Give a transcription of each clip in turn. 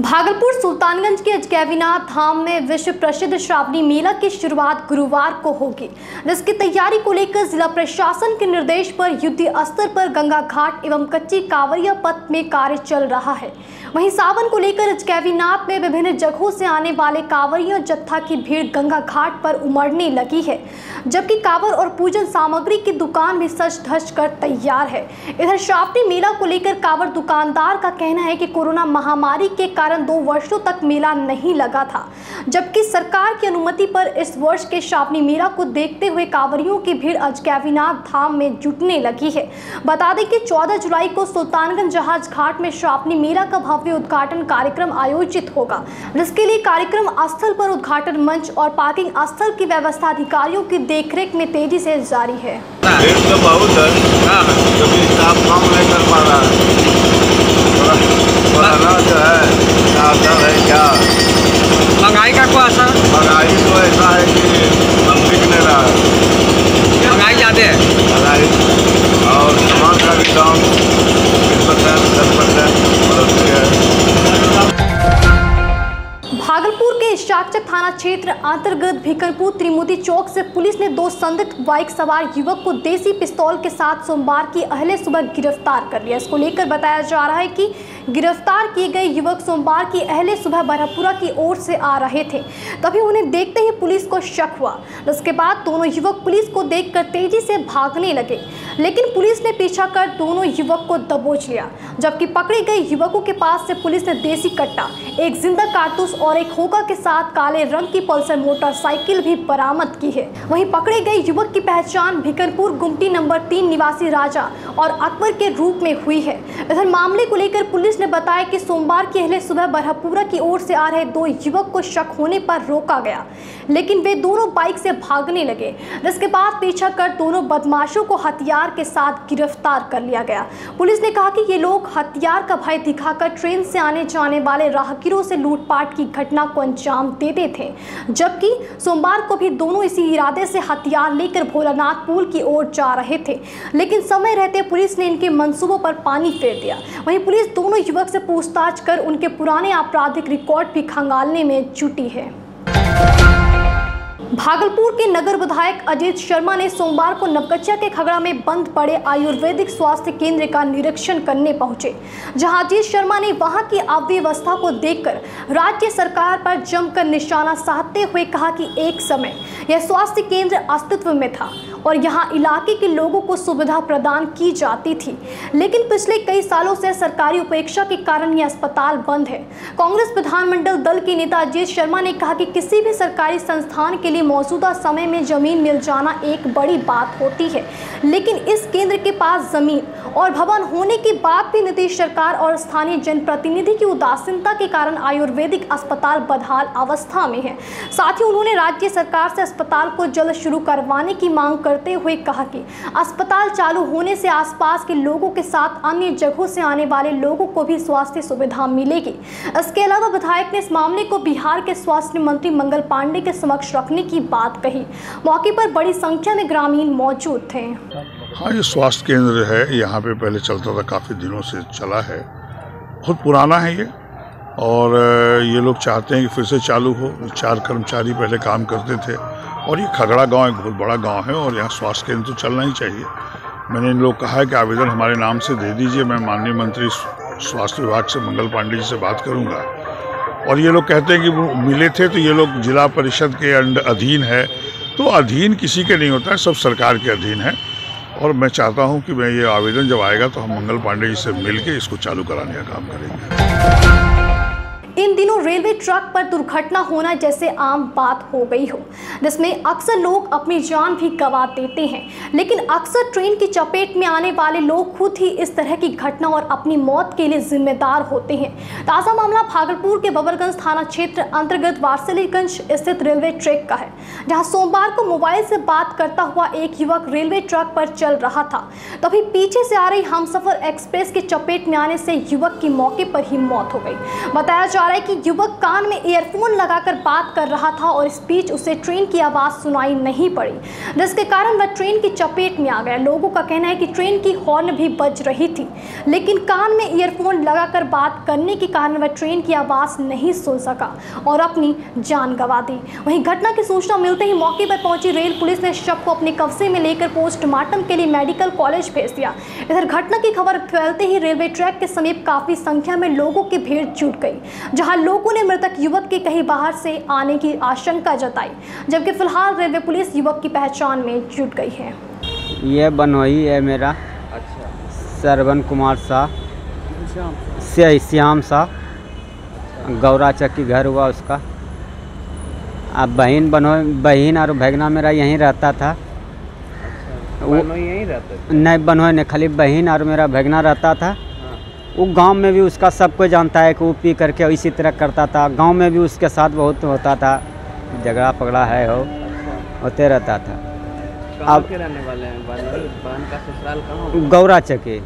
भागलपुर सुल्तानगंज के अजगैविनाथ धाम में विश्व प्रसिद्ध श्रावणी मेला की शुरुआत गुरुवार को होगी। जिसकी तैयारी को लेकर जिला प्रशासन के निर्देश पर युद्ध स्तर पर गंगा घाट एवं कच्ची कांवरिया पथ में कार्य चल रहा है। वहीं सावन को लेकर अजगैविनाथ में विभिन्न जगहों से आने वाले कांवरिया जत्था की भीड़ गंगा घाट पर उमड़ने लगी है। जबकि कांवर और पूजन सामग्री की दुकान भी सच धज कर तैयार है। इधर श्रावणी मेला को लेकर कांवर दुकानदार का कहना है कि कोरोना महामारी के कारण दो वर्षों तक मेला नहीं लगा था जबकि सरकार की अनुमति पर इस वर्ष के श्रावणी मेला को देखते हुए कांवरियों की भीड़ अजगैविनाथ धाम में जुटने लगी है। बता दें कि 14 जुलाई को सुल्तानगंज जहाज़ घाट में श्रावणी मेला का भव्य उद्घाटन कार्यक्रम आयोजित होगा। जिसके लिए कार्यक्रम स्थल पर उद्घाटन मंच और पार्किंग स्थल की व्यवस्था अधिकारियों की देखरेख में तेज़ी से जारी है। तो बहुत है। हाँ। स्टाफ काम नहीं कर पा रहा है थोड़ा कोरोना जो है क्या असर है क्या? महँगाई का कोई असर महँगाई तो ऐसा है कि हम बिक नहीं रहा है। महँगाई ज़्यादा है। महँगाई और सामान का भी दाम बीस परसेंट दस परसेंट है। भागलपुर के शाकचक थाना क्षेत्र अंतर्गत भिकनपुर त्रिमोती चौक से पुलिस ने दो संदिग्ध बाइक सवार युवक को देसी पिस्तौल के साथ सोमवार की अहले सुबह गिरफ़्तार कर लिया। इसको लेकर बताया जा रहा है कि गिरफ़्तार किए गए युवक सोमवार की अहले सुबह बरहपुरा की ओर से आ रहे थे। तभी उन्हें देखते ही पुलिस को शक हुआ। जिसके बाद दोनों युवक पुलिस को देखकर तेज़ी से भागने लगे। लेकिन पुलिस ने पीछा कर दोनों युवक को दबोच लिया, जबकि पकड़े गए युवकों के पास से पुलिस ने देसी कट्टा, एक ज़िंदा कारतूस और एक होका के साथ काले रंग की पल्सर मोटरसाइकिल भी बरामद की है। वहीं पकड़े गए युवक की पहचान भिकनपुर गुमटी नंबर तीन निवासी राजा और अकबर के रूप में हुई है। इधर मामले को लेकर पुलिस ने बताया कि सोमवार की अहले सुबह बरहपुरा की ओर से आ रहे दो युवक को शक होने पर रोका गया, लेकिन वे दोनों बाइक से भागने लगे। जिसके बाद पीछा कर दोनों बदमाशों को हथियार के साथ गिरफ़्तार कर लिया गया। पुलिस ने कहा कि ये लोग हथियार का भय दिखाकर ट्रेन से आने जाने वाले राहगीरों से लूटपाट की घटना को अंजाम देते थे, जबकि सोमवार को भी दोनों इसी इरादे से हथियार लेकर भोलानाथ पुल की ओर जा रहे थे। लेकिन समय रहते पुलिस ने इनके मंसूबों पर पानी फेर दिया। वहीं पुलिस दोनों युवक से पूछताछ कर उनके पुराने आपराधिक रिकॉर्ड भी खंगालने में जुटी है। भागलपुर के नगर विधायक अजीत शर्मा ने सोमवार को नवगछिया के खगड़ा में बंद पड़े आयुर्वेदिक स्वास्थ्य केंद्र का निरीक्षण करने पहुँचे, जहाँ अजीत शर्मा ने वहाँ की अव्यवस्था को देखकर राज्य सरकार पर जमकर निशाना साधते हुए कहा कि एक समय यह स्वास्थ्य केंद्र अस्तित्व में था और यहाँ इलाके के लोगों को सुविधा प्रदान की जाती थी। लेकिन पिछले कई सालों से सरकारी उपेक्षा के कारण यह अस्पताल बंद है। कांग्रेस विधानमंडल दल के नेता अजीत शर्मा ने कहा कि किसी भी सरकारी संस्थान के लिए मौजूदा समय में ज़मीन मिल जाना एक बड़ी बात होती है। लेकिन इस केंद्र के पास ज़मीन और भवन होने के बाद भी नीतीश सरकार और स्थानीय जनप्रतिनिधि की उदासीनता के कारण आयुर्वेदिक अस्पताल बदहाल अवस्था में है। साथ ही उन्होंने राज्य सरकार से अस्पताल को जल्द शुरू करवाने की मांग करते हुए कहा कि अस्पताल चालू होने से आसपास के लोगों के साथ अन्य जगहों से आने वाले लोगों को भी स्वास्थ्य सुविधा मिलेगी। इसके अलावा विधायक ने इस मामले को बिहार के स्वास्थ्य मंत्री मंगल पांडे के समक्ष रखने की बात कही। मौके पर बड़ी संख्या में ग्रामीण मौजूद थे। हाँ ये स्वास्थ्य केंद्र है, यहाँ पे पहले चलता था, काफ़ी दिनों से चला है। बहुत पुराना है ये, और ये लोग चाहते हैं कि फिर से चालू हो। चार कर्मचारी पहले काम करते थे, और ये खगड़ा गाँव एक बहुत बड़ा गाँव है, और यहाँ स्वास्थ्य केंद्र तो चलना ही चाहिए। मैंने इन लोग कहा है कि आवेदन हमारे नाम से दे दीजिए, मैं माननीय मंत्री स्वास्थ्य विभाग से, मंगल पांडे जी से बात करूँगा। और ये लोग कहते हैं कि वो मिले थे तो ये लोग जिला परिषद के अंड- अधीन है। तो अधीन किसी के नहीं होता है, सब सरकार के अधीन है। और मैं चाहता हूँ कि मैं ये आवेदन जब आएगा तो हम मंगल पांडे जी से मिल के इसको चालू कराने का काम करेंगे। दिनों ट्रक पर दुर्घटना होना जैसे आम बात हो गई हो, जिसमें अक्सर लोग अपनी जान भी गंवा देते हैं। लेकिन अक्सर ट्रेन की चपेट में आने वाले लोग खुद ही इस तरह की घटना और अपनी मौत के लिए जिम्मेदार होते हैं। ताज़ा मामला भागलपुर के बबरगंज थाना क्षेत्र अंतर्गत वारसलीगंज स्थित रेलवे ट्रैक का है, जहाँ सोमवार को मोबाइल से बात करता हुआ एक युवक रेलवे ट्रक पर चल रहा था। तभी पीछे से आ रही हमसफर एक्सप्रेस की चपेट में आने से युवक की मौके पर ही मौत हो गई। बताया जा रहा है कि युवक कान में ईयरफोन लगाकर बात कर रहा था और इस बीच उसे ट्रेन की आवाज़ सुनाई नहीं पड़ी। जिसके कारण वह ट्रेन की चपेट में आ गया। लोगों का कहना है कि ट्रेन की हॉर्न भी बज रही थी। लेकिन कान में ईयरफोन लगाकर बात करने के कारण वह ट्रेन की आवाज़ नहीं सुन सका और अपनी जान गंवा दी। वहीं घटना की सूचना मिलते ही मौके पर पहुँची रेल पुलिस ने शव को अपने कब्जे में लेकर पोस्टमार्टम के लिए मेडिकल कॉलेज भेज दिया। इधर घटना की खबर फैलते ही रेलवे ट्रैक के समीप काफ़ी संख्या में लोगों की भीड़ जुट गई, जहाँ लोगों ने मृतक युवक के कहीं बाहर से आने की आशंका जताई जबकि फ़िलहाल रेलवे पुलिस युवक की पहचान में जुट गई है। ये बनोई है मेरा अच्छा। सरवन कुमार शाह से? श्याम शाह गौरा चक्की घर हुआ उसका। अब बहन बनो बहन और भगना मेरा यहीं रहता था। अच्छा, वो यहीं रहते थे? नहीं बनोए नहीं खाली बहन और मेरा भगना रहता था। वो गाँव में भी उसका सब कोई जानता है कि वो पी करके इसी तरह करता था। गाँव में भी उसके साथ बहुत होता था। झगड़ा पगड़ा है हो होते रहता था। अब- रहने वाले हैं बहन बहन का ससुराल कहाँ होगा? गौरा चके।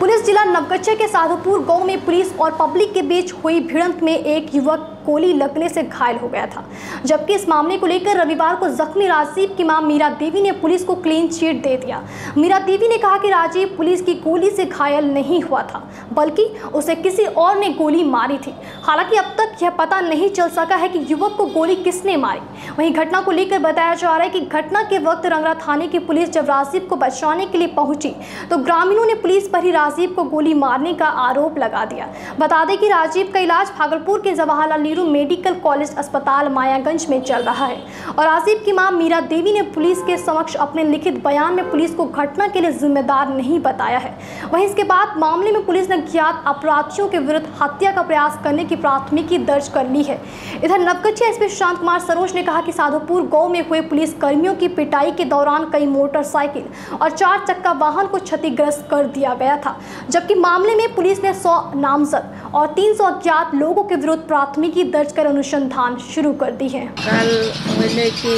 पुलिस जिला नवगछे के साधुपुर गाँव में पुलिस और पब्लिक के बीच हुई भिड़ंत में एक युवक गोली लगने से घायल हो गया था। जबकि इस मामले को लेकर रविवार को जख्मी राजीव की माँ मीरा देवी ने पुलिस को क्लीन चिट दे दिया। मीरा देवी ने कहा कि राजीव पुलिस की गोली से घायल नहीं हुआ था, बल्कि उसे किसी और ने गोली मारी थी। हालाँकि अब तक यह पता नहीं चल सका है कि युवक को गोली किसने मारी। वहीं घटना को लेकर बताया जा रहा है कि घटना के वक्त रंगरा थाने की पुलिस जब राजीव को बचाने के लिए पहुँची तो ग्रामीणों ने पुलिस पर ही राजीव को गोली मारने का आरोप लगा दिया। बता दें कि राजीव का इलाज भागलपुर के जवाहरलाल नेहरू मेडिकल कॉलेज अस्पताल मायागंज में चल रहा है। और राजीव की माँ मीरा देवी ने पुलिस के समक्ष अपने लिखित बयान में पुलिस को घटना के लिए जिम्मेदार नहीं बताया है। वहीं इसके बाद मामले में पुलिस ने ज्ञात अपराधियों के विरुद्ध हत्या का प्रयास करने की प्राथमिकी दर्ज कर ली है। इधर नवगछिया एसपी शांत कुमार सरोज ने कहा कि साधुपुर गाँव में हुए पुलिस कर्मियों की पिटाई के दौरान कई मोटरसाइकिल और चार चक्का वाहन को क्षतिग्रस्त कर दिया गया था, जबकि मामले में पुलिस ने 100 नामजद और 300 अज्ञात लोगों के विरुद्ध प्राथमिकी दर्ज कर अनुसंधान शुरू कर दी है काल होले कि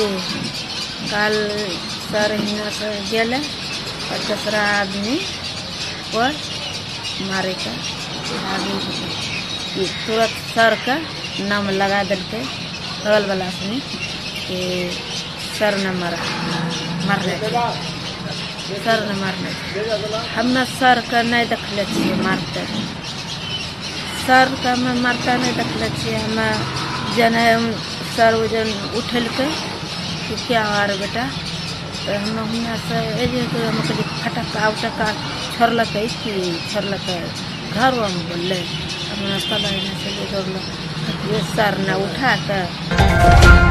काल सर हियाँ से गेले और दूसरा आदमी पर मारे का आदमी तुरंत सर का नाम लगा दिलके बगल वाला आदमी कि सर न मरा मरने के। सर न मरने के। हमें सर के नहीं देखले मारते सर का हमें मरता नहीं देखले हमें हमें जने सर वो जन उठेलकै कि क्या आर बेटा? तो हम हुआ से एजे तो हम कहली फटक्का उटक्का छोड़ल कि छोड़ल घर में बोल सब एने से दौड़ल सर ने उठा के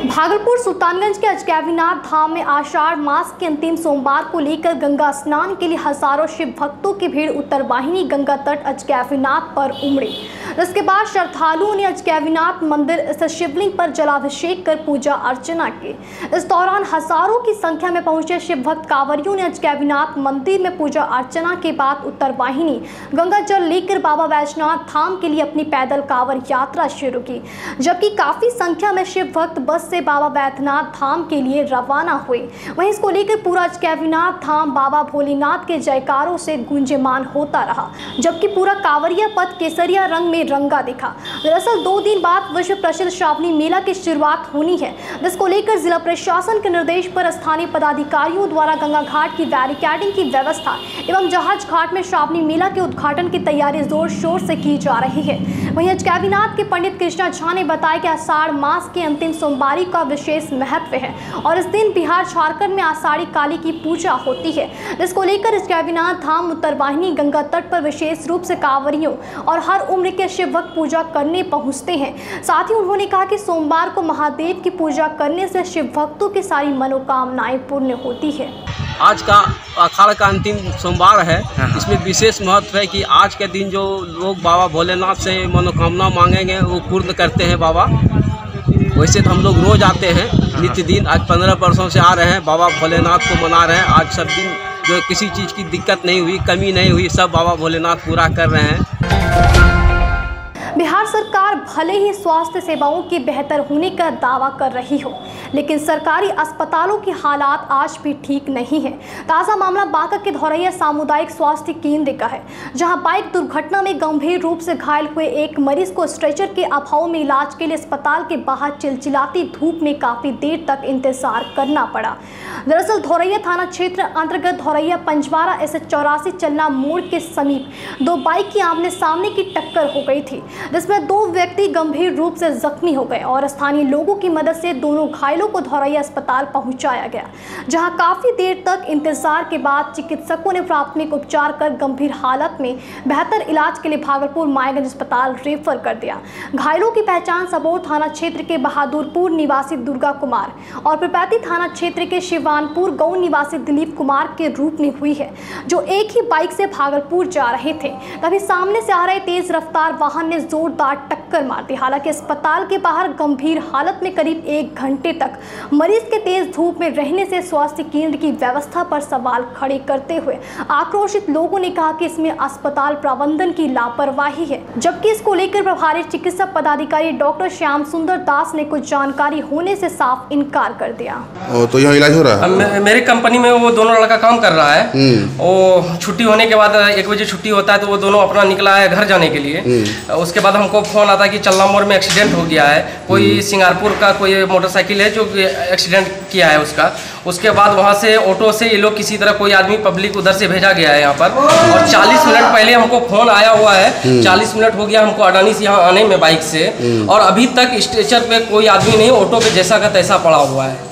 भागलपुर सुल्तानगंज के अजगैविनाथ धाम में आषाढ़ मास के अंतिम सोमवार को लेकर गंगा स्नान के लिए हज़ारों शिव भक्तों की भीड़ उत्तरवाहिनी गंगा तट अजगैविनाथ पर उमड़ी। इसके बाद श्रद्धालुओं ने आज अजगैविनाथ मंदिर स्थित शिवलिंग पर जलाभिषेक कर पूजा अर्चना की। इस दौरान हज़ारों की संख्या में पहुँचे शिव भक्त कांवरियों ने अजगैविनाथ मंदिर में पूजा अर्चना के बाद उत्तर वाहिनी, गंगा जल लेकर बाबा वैजनाथ धाम के लिए अपनी पैदल कांवर यात्रा शुरू की। जबकि काफ़ी संख्या में शिव भक्त बस से बाबा बैद्यनाथ धाम के लिए रवाना हुए। वहीं इसको लेकर पूरा आज कैविनाथ धाम बाबा भोलेनाथ के जयकारों से गुंजमान होता रहा। जबकि पूरा कांवरिया पथ केसरिया रंग में रंगा दिखा। दरअसल दो दिन बाद विश्व प्रसिद्ध श्रावणी मेला की शुरुआत होनी है। जिसको लेकर जिला प्रशासन के निर्देश पर स्थानीय पदाधिकारियों द्वारा गंगा घाट की बैरिकेडिंग की व्यवस्था एवं जहाज़ घाट में श्रावणी मेला के उद्घाटन की तैयारी ज़ोर शोर से की जा रही है। वहीं कैबिनाथ के पंडित कृष्णा झा ने बताया कि आषाढ़ मास के अंतिम सोमवारी का विशेष महत्व है और इस दिन बिहार झारखंड में आषाढ़ी काली की पूजा होती है। जिसको लेकर इस कैबिनाथ धाम उत्तर वाहिनी गंगा तट पर विशेष रूप से कांवरियों और हर उम्र के शिव भक्त पूजा करने पहुँचते हैं। साथ ही उन्होंने कहा कि सोमवार को महादेव की पूजा करने से शिव भक्तों की सारी मनोकामनाएँ पूर्ण होती है। आज का अखाड़ा का अंतिम सोमवार है। इसमें विशेष महत्व है कि आज के दिन जो लोग बाबा भोलेनाथ से मनोकामना मांगेंगे वो पूर्ण करते हैं बाबा। वैसे तो हम लोग रोज आते हैं नित्य दिन आज पंद्रह वर्षों से आ रहे हैं बाबा भोलेनाथ को मना रहे हैं। आज सब दिन जो किसी चीज़ की दिक्कत नहीं हुई कमी नहीं हुई सब बाबा भोलेनाथ पूरा कर रहे हैं। बिहार सरकार भले ही स्वास्थ्य सेवाओं के बेहतर होने का दावा कर रही हो, लेकिन सरकारी अस्पतालों की हालात आज भी ठीक नहीं है। ताज़ा मामला बांका के धौरैया सामुदायिक स्वास्थ्य केंद्र का है, जहाँ बाइक दुर्घटना में गंभीर रूप से घायल हुए एक मरीज़ को स्ट्रेचर के अभाव में इलाज के लिए अस्पताल के बाहर चिलचिलाती धूप में काफ़ी देर तक इंतज़ार करना पड़ा। दरअसल धौरैया थाना क्षेत्र अंतर्गत धौरैया पंजवारा एस चौरासी चलना मोड़ के समीप दो बाइक की आमने सामने की टक्कर हो गई थी, जिसमें दो व्यक्ति गंभीर रूप से जख्मी हो गए और स्थानीय लोगों की मदद से दोनों घायलों को धौरैया अस्पताल पहुँचाया गया, जहाँ काफ़ी देर तक इंतज़ार के बाद चिकित्सकों ने प्राथमिक उपचार कर गंभीर हालत में बेहतर इलाज के लिए भागलपुर मायगंज अस्पताल रेफर कर दिया। घायलों की पहचान सबौर थाना क्षेत्र के बहादुरपुर निवासी दुर्गा कुमार और पिपैती थाना क्षेत्र के शिवानपुर गौ निवासी दिलीप कुमार के रूप में हुई है, जो एक ही बाइक से भागलपुर जा रहे थे। तभी सामने से आ रहे तेज रफ्तार वाहन ने जोरदार टक्कर मार दी। हालाँकि अस्पताल के बाहर गंभीर हालत में करीब एक घंटे तक मरीज़ के तेज धूप में रहने से स्वास्थ्य केंद्र की व्यवस्था पर सवाल खड़े करते हुए आक्रोशित लोगों ने कहा कि इसमें अस्पताल प्रबंधन की लापरवाही है। जबकि इसको लेकर प्रभारी चिकित्सा पदाधिकारी डॉक्टर श्याम सुंदर दास ने कुछ जानकारी होने से साफ़ इनकार कर दिया। ओ, तो यहाँ इलाज हो रहा है? मेरे कंपनी में वो दोनों लड़का काम कर रहा है। वो छुट्टी होने के बाद एक बजे छुट्टी होता है तो वो दोनों अपना निकला है घर जाने के लिए। उसके बाद हमको फ़ोन आता है कि चलना मोड़ में एक्सीडेंट हो गया है। कोई सिंगारपुर का कोई मोटरसाइकिल है जो एक्सीडेंट किया है उसका? उसके बाद वहाँ से ऑटो से ये लोग किसी तरह कोई आदमी पब्लिक उधर से भेजा गया है यहाँ पर। और 40 मिनट पहले हमको फ़ोन आया हुआ है। 40 मिनट हो गया हमको अडानी से यहाँ आने में बाइक से। और अभी तक स्ट्रेचर पे कोई आदमी नहीं ऑटो पे जैसा का तैसा पड़ा हुआ है।